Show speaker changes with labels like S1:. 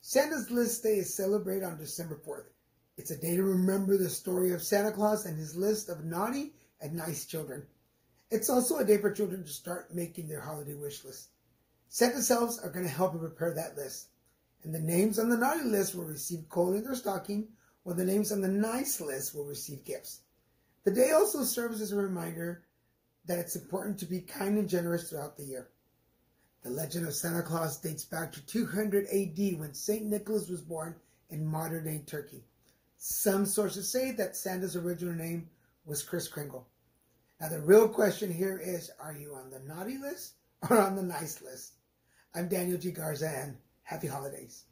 S1: Santa's List Day is celebrated on December 4th. It's a day to remember the story of Santa Claus and his list of naughty and nice children. It's also a day for children to start making their holiday wish list. Santa's elves are going to help you prepare that list. And the names on the naughty list will receive coal in their stocking, while the names on the nice list will receive gifts. The day also serves as a reminder that it's important to be kind and generous throughout the year. The legend of Santa Claus dates back to 200 AD when St. Nicholas was born in modern day Turkey. Some sources say that Santa's original name was Kris Kringle. Now, the real question here is are you on the naughty list or on the nice list? I'm Daniel G. Garza, and happy holidays.